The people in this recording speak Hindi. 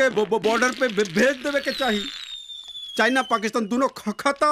के बॉर्डर पे भेज देवे के चाहिए चाइना पाकिस्तान दोनों ख- खत्म